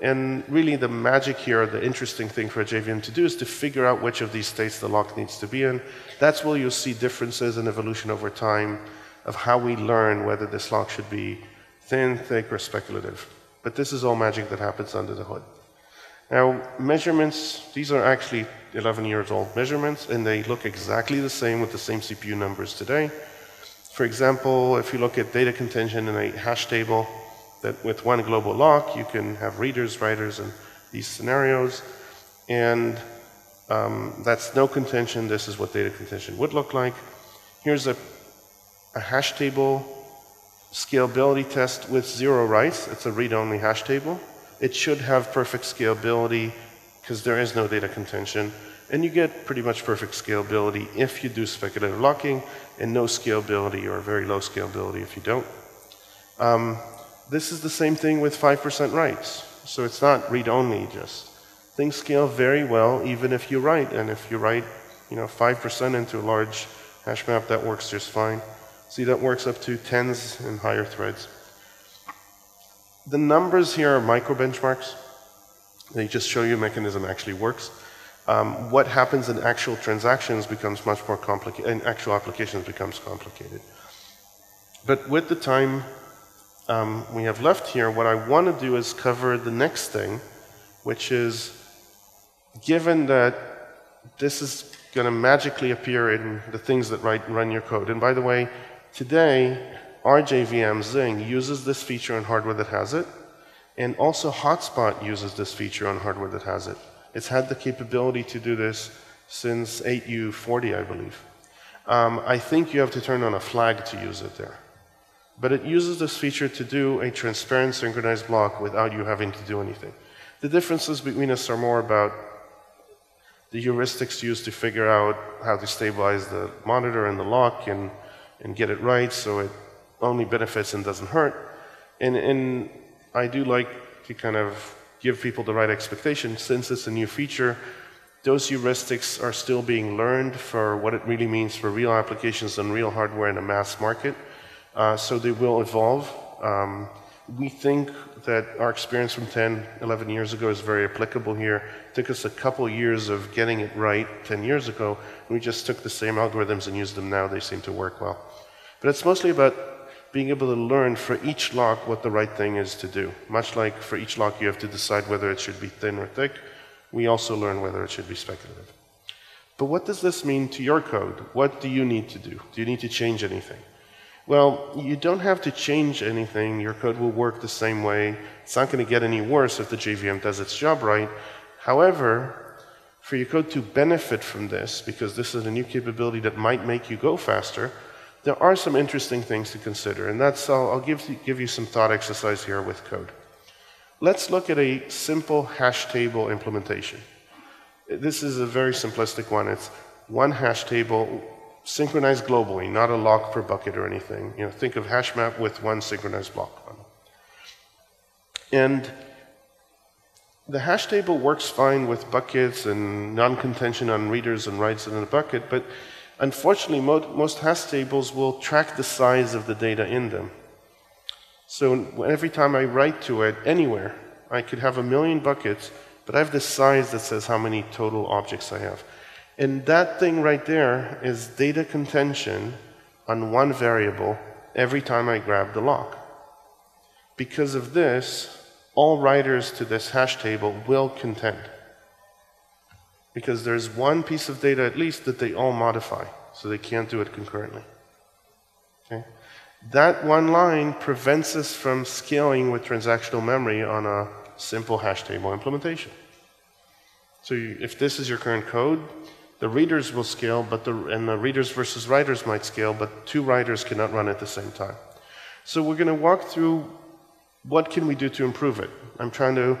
And really the magic here, the interesting thing for a JVM to do is to figure out which of these states the lock needs to be in. That's where you'll see differences in evolution over time of how we learn whether this lock should be thin, thick, or speculative. But this is all magic that happens under the hood. Now, measurements, these are actually 11 years old measurements, and they look exactly the same with the same CPU numbers today. For example, if you look at data contention in a hash table, that with one global lock, you can have readers, writers, and these scenarios. And um, that's no contention. This is what data contention would look like. Here's a, a hash table scalability test with zero writes. It's a read-only hash table. It should have perfect scalability because there is no data contention. And you get pretty much perfect scalability if you do speculative locking, and no scalability or very low scalability if you don't. Um, this is the same thing with 5% writes. So it's not read-only just. Things scale very well even if you write. And if you write you know, 5% into a large hash map, that works just fine. See, that works up to tens and higher threads. The numbers here are micro benchmarks. They just show you mechanism actually works. Um, what happens in actual transactions becomes much more complicated, in actual applications becomes complicated. But with the time um, we have left here, what I want to do is cover the next thing, which is given that this is going to magically appear in the things that write, run your code. And by the way, today, our JVM Zing uses this feature on hardware that has it, and also Hotspot uses this feature on hardware that has it. It's had the capability to do this since 8U40, I believe. Um, I think you have to turn on a flag to use it there. But it uses this feature to do a transparent synchronized block without you having to do anything. The differences between us are more about the heuristics used to figure out how to stabilize the monitor and the lock and, and get it right so it only benefits and doesn't hurt. And, and I do like to kind of give people the right expectation. Since it's a new feature, those heuristics are still being learned for what it really means for real applications and real hardware in a mass market. Uh, so they will evolve. Um, we think that our experience from 10, 11 years ago is very applicable here. It took us a couple years of getting it right 10 years ago. We just took the same algorithms and used them now. They seem to work well. But it's mostly about being able to learn for each lock what the right thing is to do. Much like for each lock you have to decide whether it should be thin or thick, we also learn whether it should be speculative. But what does this mean to your code? What do you need to do? Do you need to change anything? Well, you don't have to change anything. Your code will work the same way. It's not going to get any worse if the JVM does its job right. However, for your code to benefit from this, because this is a new capability that might make you go faster, there are some interesting things to consider. And that's, I'll, I'll give, give you some thought exercise here with code. Let's look at a simple hash table implementation. This is a very simplistic one. It's one hash table synchronized globally, not a lock per bucket or anything. You know, think of hash map with one synchronized block And the hash table works fine with buckets and non-contention on readers and writes in a bucket, but unfortunately most hash tables will track the size of the data in them. So every time I write to it anywhere, I could have a million buckets, but I have this size that says how many total objects I have. And that thing right there is data contention on one variable every time I grab the lock. Because of this, all writers to this hash table will contend. Because there's one piece of data at least that they all modify, so they can't do it concurrently. Okay? That one line prevents us from scaling with transactional memory on a simple hash table implementation. So you, if this is your current code, the readers will scale, but the, and the readers versus writers might scale, but two writers cannot run at the same time. So we're going to walk through what can we do to improve it. I'm trying to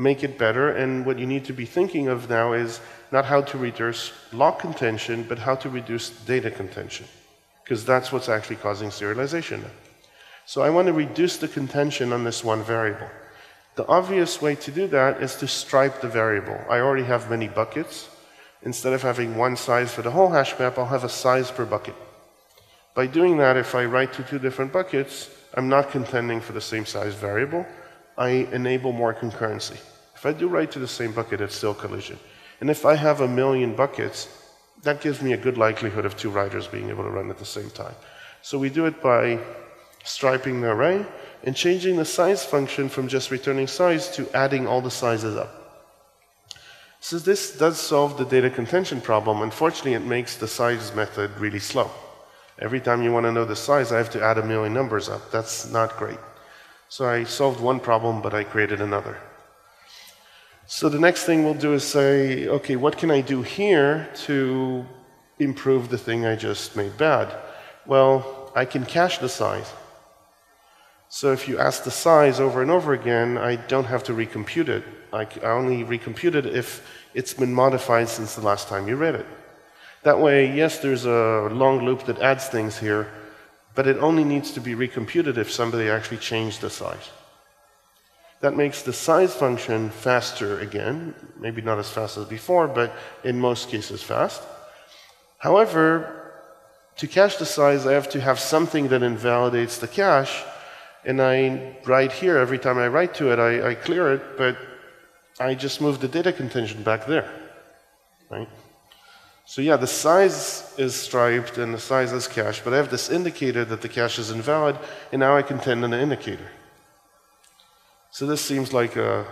make it better. And what you need to be thinking of now is not how to reduce lock contention, but how to reduce data contention, because that's what's actually causing serialization. So I want to reduce the contention on this one variable. The obvious way to do that is to stripe the variable. I already have many buckets. Instead of having one size for the whole hash map, I'll have a size per bucket. By doing that, if I write to two different buckets, I'm not contending for the same size variable. I enable more concurrency. If I do write to the same bucket, it's still collision. And if I have a million buckets, that gives me a good likelihood of two writers being able to run at the same time. So we do it by striping the array and changing the size function from just returning size to adding all the sizes up. So this does solve the data contention problem. Unfortunately, it makes the size method really slow. Every time you want to know the size, I have to add a million numbers up. That's not great. So I solved one problem, but I created another. So the next thing we'll do is say, okay, what can I do here to improve the thing I just made bad? Well, I can cache the size. So if you ask the size over and over again, I don't have to recompute it. I only recompute it if it's been modified since the last time you read it. That way, yes, there's a long loop that adds things here, but it only needs to be recomputed if somebody actually changed the size. That makes the size function faster again, maybe not as fast as before, but in most cases fast. However, to cache the size, I have to have something that invalidates the cache, and I write here, every time I write to it, I, I clear it, but I just move the data contention back there, right? So yeah, the size is striped and the size is cached, but I have this indicator that the cache is invalid, and now I contend on the indicator. So this seems like a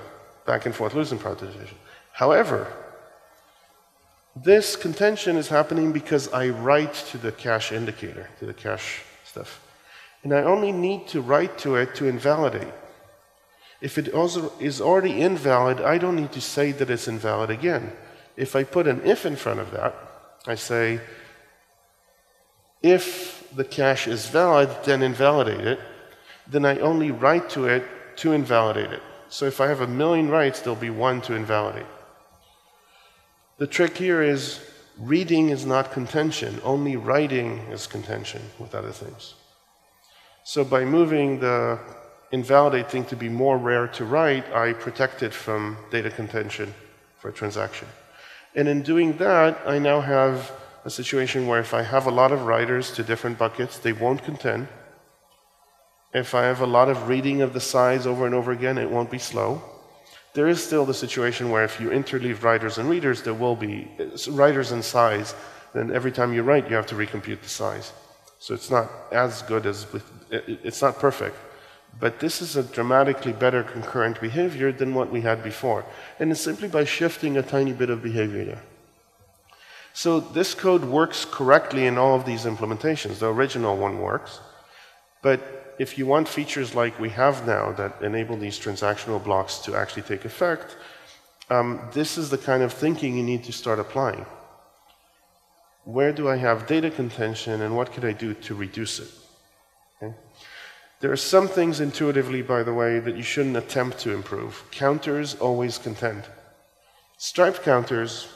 back and forth losing proposition. However, this contention is happening because I write to the cache indicator, to the cache stuff. And I only need to write to it to invalidate. If it also is already invalid, I don't need to say that it's invalid again. If I put an if in front of that, I say, if the cache is valid, then invalidate it. Then I only write to it to invalidate it. So if I have a million writes, there'll be one to invalidate. The trick here is reading is not contention, only writing is contention with other things. So by moving the invalidate thing to be more rare to write, I protect it from data contention for a transaction. And in doing that, I now have a situation where if I have a lot of writers to different buckets, they won't contend. If I have a lot of reading of the size over and over again, it won't be slow. There is still the situation where if you interleave writers and readers, there will be writers and size. Then every time you write, you have to recompute the size. So it's not as good as with, it's not perfect. But this is a dramatically better concurrent behavior than what we had before. And it's simply by shifting a tiny bit of behavior there. So this code works correctly in all of these implementations. The original one works. But if you want features like we have now that enable these transactional blocks to actually take effect, um, this is the kind of thinking you need to start applying. Where do I have data contention and what can I do to reduce it? Okay? There are some things intuitively, by the way, that you shouldn't attempt to improve. Counters always contend. Striped counters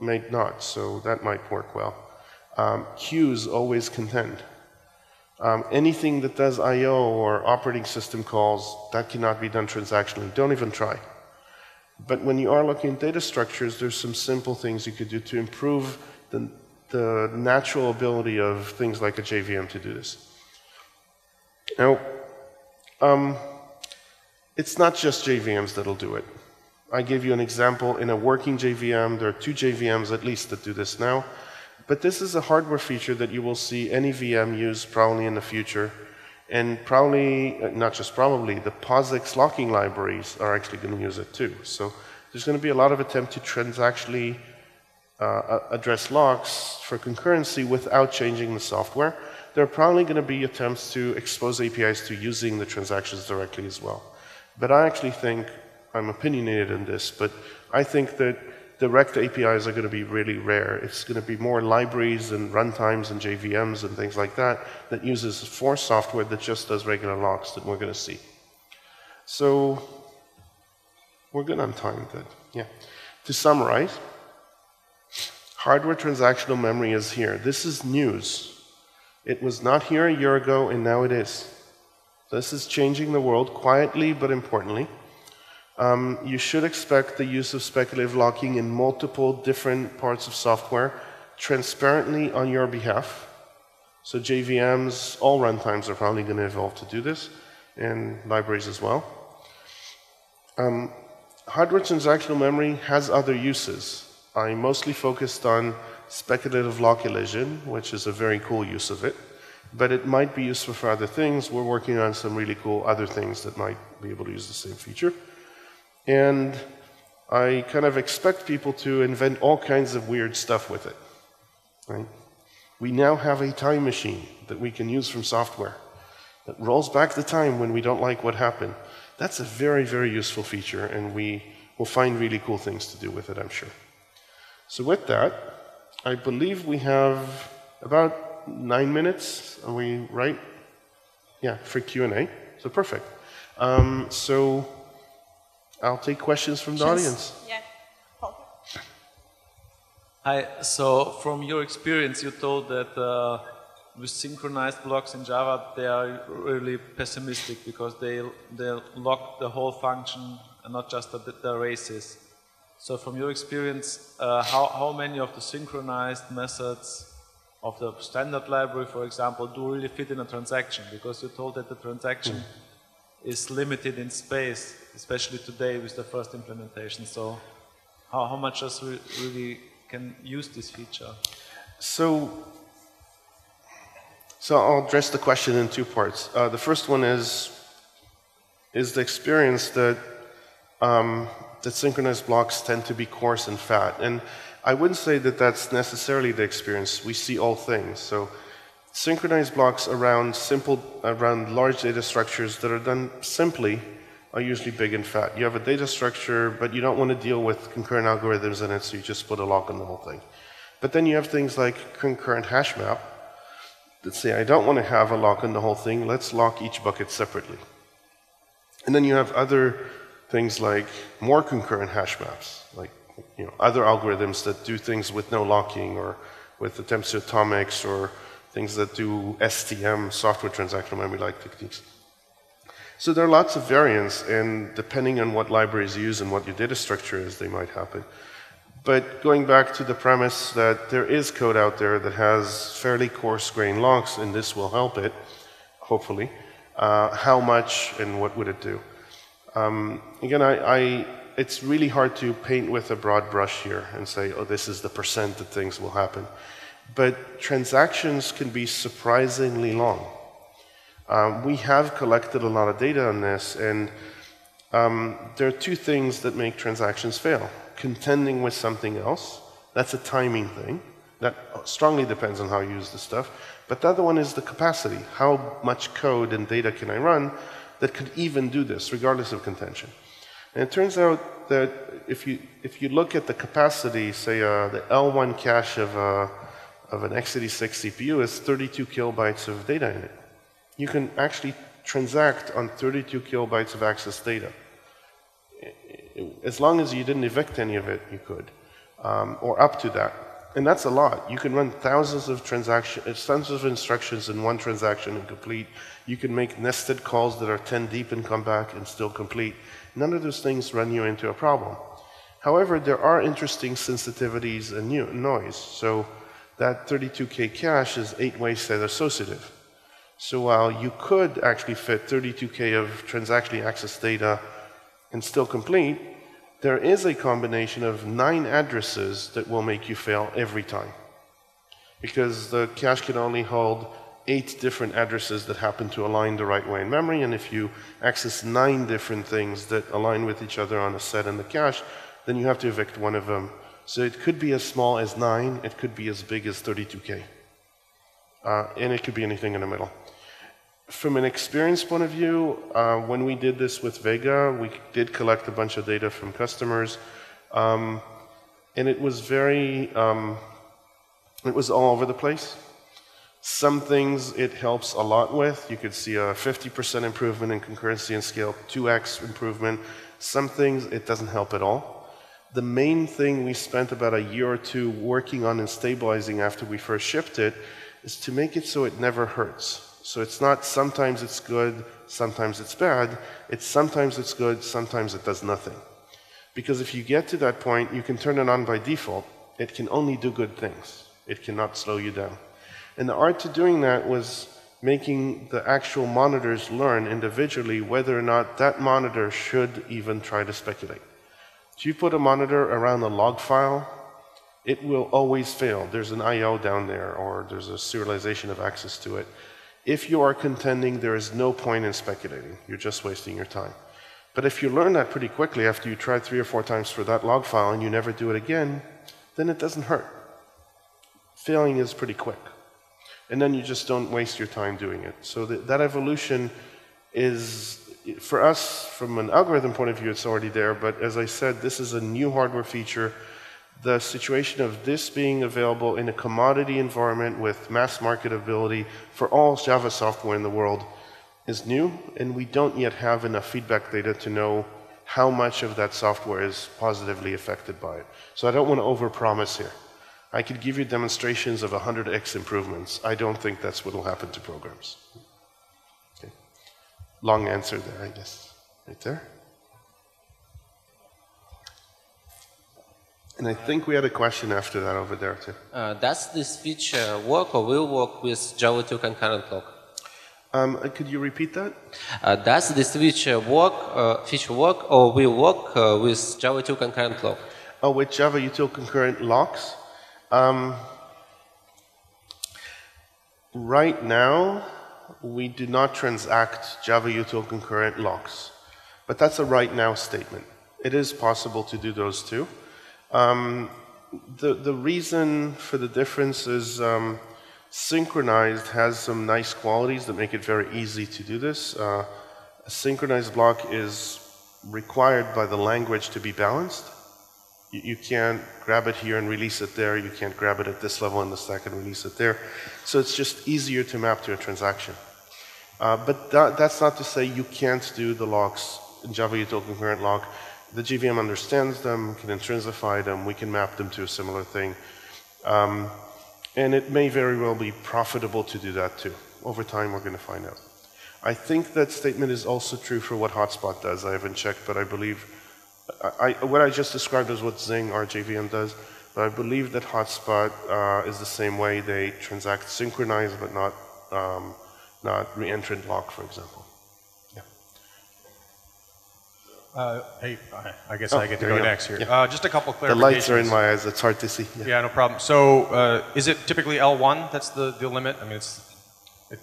may not, so that might work well. Um, queues always contend. Um, anything that does I.O. or operating system calls, that cannot be done transactionally. Don't even try. But when you are looking at data structures, there's some simple things you could do to improve the, the natural ability of things like a JVM to do this. Now, um, it's not just JVMs that'll do it. I gave you an example in a working JVM. There are two JVMs at least that do this now. But this is a hardware feature that you will see any VM use probably in the future. And probably, uh, not just probably, the POSIX locking libraries are actually going to use it too. So there's going to be a lot of attempt to transactionally uh, address locks for concurrency without changing the software. There are probably going to be attempts to expose APIs to using the transactions directly as well. But I actually think, I'm opinionated in this, but I think that direct APIs are going to be really rare. It's going to be more libraries and runtimes and JVMs and things like that that uses for software that just does regular locks that we're going to see. So We're good on time, good. Yeah. To summarize, hardware transactional memory is here. This is news. It was not here a year ago, and now it is. This is changing the world quietly but importantly. Um, you should expect the use of speculative locking in multiple different parts of software transparently on your behalf. So JVMs, all runtimes are probably going to evolve to do this, and libraries as well. Um, hardware transactional memory has other uses. I mostly focused on speculative lock elision, which is a very cool use of it, but it might be useful for other things. We're working on some really cool other things that might be able to use the same feature. And I kind of expect people to invent all kinds of weird stuff with it. Right? We now have a time machine that we can use from software that rolls back the time when we don't like what happened. That's a very, very useful feature, and we will find really cool things to do with it, I'm sure. So with that, I believe we have about nine minutes. Are we right? Yeah, for Q&A. So perfect. Um, so I'll take questions from the audience. Yeah. Hi. So, from your experience, you told that uh, with synchronized blocks in Java, they are really pessimistic because they they lock the whole function and not just the, the races. So, from your experience, uh, how how many of the synchronized methods of the standard library, for example, do really fit in a transaction? Because you told that the transaction mm is limited in space, especially today with the first implementation. So how, how much does we really can use this feature? So, so I'll address the question in two parts. Uh, the first one is, is the experience that, um, that synchronized blocks tend to be coarse and fat. And I wouldn't say that that's necessarily the experience. We see all things. So Synchronized blocks around simple, around large data structures that are done simply are usually big and fat. You have a data structure, but you don't want to deal with concurrent algorithms in it, so you just put a lock on the whole thing. But then you have things like concurrent hash map that say, I don't want to have a lock on the whole thing, let's lock each bucket separately. And then you have other things like more concurrent hash maps, like you know, other algorithms that do things with no locking or with attempts to atomics or things that do STM, software transactional memory-like techniques. So there are lots of variants, and depending on what libraries use and what your data structure is, they might happen. But going back to the premise that there is code out there that has fairly coarse grain locks, and this will help it, hopefully, uh, how much and what would it do? Um, again, I, I, it's really hard to paint with a broad brush here and say, oh, this is the percent that things will happen. But transactions can be surprisingly long. Um, we have collected a lot of data on this, and um, there are two things that make transactions fail. Contending with something else, that's a timing thing. That strongly depends on how you use the stuff. But the other one is the capacity. How much code and data can I run that could even do this, regardless of contention? And it turns out that if you, if you look at the capacity, say uh, the L1 cache of uh, of an x86 CPU is 32 kilobytes of data in it. You can actually transact on 32 kilobytes of access data. As long as you didn't evict any of it, you could, um, or up to that. And that's a lot. You can run thousands of transactions, thousands of instructions in one transaction and complete. You can make nested calls that are 10 deep and come back and still complete. None of those things run you into a problem. However, there are interesting sensitivities and noise. So that 32K cache is eight-way set associative. So while you could actually fit 32K of transactionally accessed data and still complete, there is a combination of nine addresses that will make you fail every time. Because the cache can only hold eight different addresses that happen to align the right way in memory, and if you access nine different things that align with each other on a set in the cache, then you have to evict one of them so it could be as small as 9, it could be as big as 32K. Uh, and it could be anything in the middle. From an experience point of view, uh, when we did this with Vega, we did collect a bunch of data from customers. Um, and it was very, um, it was all over the place. Some things it helps a lot with. You could see a 50% improvement in concurrency and scale, 2x improvement, Some things it doesn't help at all. The main thing we spent about a year or two working on and stabilizing after we first shipped it is to make it so it never hurts. So it's not sometimes it's good, sometimes it's bad. It's sometimes it's good, sometimes it does nothing. Because if you get to that point, you can turn it on by default. It can only do good things. It cannot slow you down. And the art to doing that was making the actual monitors learn individually whether or not that monitor should even try to speculate. If you put a monitor around a log file, it will always fail. There's an I.O. down there, or there's a serialization of access to it. If you are contending, there is no point in speculating. You're just wasting your time. But if you learn that pretty quickly after you try three or four times for that log file and you never do it again, then it doesn't hurt. Failing is pretty quick. And then you just don't waste your time doing it. So that, that evolution is, for us, from an algorithm point of view, it's already there. But as I said, this is a new hardware feature the situation of this being available in a commodity environment with mass marketability for all Java software in the world is new, and we don't yet have enough feedback data to know how much of that software is positively affected by it. So I don't want to overpromise here. I could give you demonstrations of 100x improvements. I don't think that's what will happen to programs. Okay. Long answer there, I guess. Right there. And I think we had a question after that over there too. Uh, does this feature work or will work with Java 2 concurrent lock? Um, uh, could you repeat that? Uh, does this feature work, uh, feature work or will work uh, with Java 2 concurrent lock? Oh, with Java util concurrent locks? Um, right now, we do not transact Java util concurrent locks. But that's a right now statement. It is possible to do those too. Um, the, the reason for the difference is um, synchronized has some nice qualities that make it very easy to do this. Uh, a synchronized block is required by the language to be balanced. You, you, can't grab it here and release it there. You can't grab it at this level in the stack and release it there. So it's just easier to map to a transaction. Uh, but that, that's not to say you can't do the locks in Java util concurrent lock the JVM understands them, can intrinsify them, we can map them to a similar thing. Um, and it may very well be profitable to do that too. Over time, we're going to find out. I think that statement is also true for what Hotspot does. I haven't checked, but I believe I, I, what I just described is what Zing, our JVM, does. But I believe that Hotspot uh, is the same way. They transact synchronized, but not um, not reentrant lock, for example. Uh, hey, I guess oh, I get to go next here. Yeah. Uh, just a couple clarifications. The lights are in my eyes. It's hard to see. Yeah, yeah no problem. So, uh, is it typically L1 that's the, the limit? I mean, it's. It...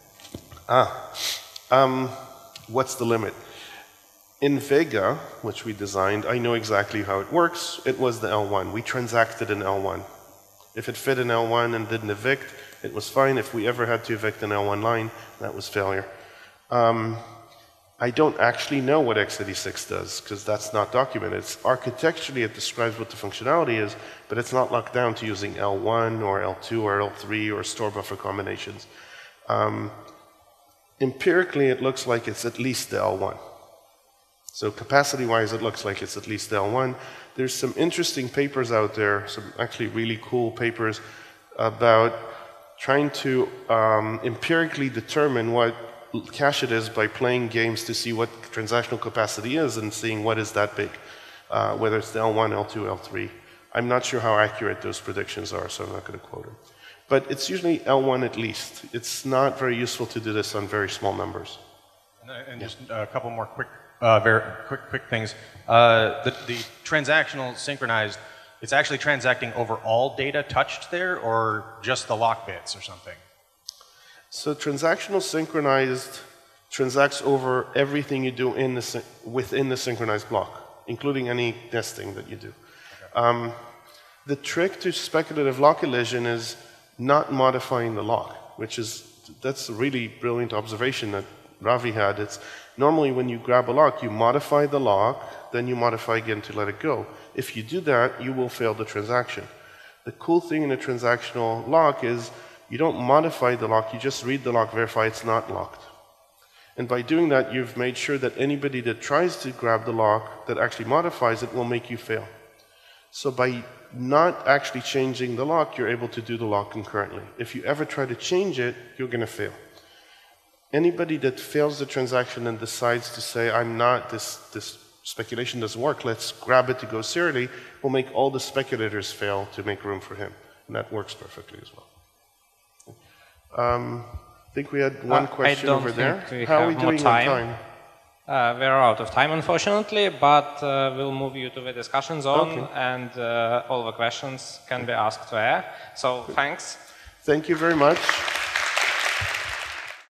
Ah. Um, what's the limit? In Vega, which we designed, I know exactly how it works. It was the L1. We transacted an L1. If it fit an L1 and didn't evict, it was fine. If we ever had to evict an L1 line, that was failure. Um, I don't actually know what x86 does because that's not documented. It's architecturally, it describes what the functionality is, but it's not locked down to using L1 or L2 or L3 or store buffer combinations. Um, empirically, it looks like it's at least the L1. So capacity-wise, it looks like it's at least the L1. There's some interesting papers out there, some actually really cool papers about trying to um, empirically determine what cache it is by playing games to see what transactional capacity is and seeing what is that big, uh, whether it's the L1, L2, L3. I'm not sure how accurate those predictions are, so I'm not going to quote them. But it's usually L1 at least. It's not very useful to do this on very small numbers. And, uh, and yeah. just a couple more quick, uh, very quick, quick things. Uh, the, the transactional synchronized, it's actually transacting over all data touched there, or just the lock bits or something? So transactional synchronized transacts over everything you do in the, within the synchronized block, including any nesting that you do. Um, the trick to speculative lock elision is not modifying the lock, which is, that's a really brilliant observation that Ravi had. It's normally when you grab a lock, you modify the lock, then you modify again to let it go. If you do that, you will fail the transaction. The cool thing in a transactional lock is you don't modify the lock, you just read the lock, verify it's not locked. And by doing that, you've made sure that anybody that tries to grab the lock, that actually modifies it, will make you fail. So by not actually changing the lock, you're able to do the lock concurrently. If you ever try to change it, you're going to fail. Anybody that fails the transaction and decides to say, I'm not, this, this speculation doesn't work, let's grab it to go serially, will make all the speculators fail to make room for him. And that works perfectly as well. Um, I think we had one Uh, question over there. How are we have more doing on time. time? Uh, we're out of time, unfortunately, but uh, we'll move you to the discussion zone, Okay. and uh, all the questions can be asked there. So thanks. Thank you very much.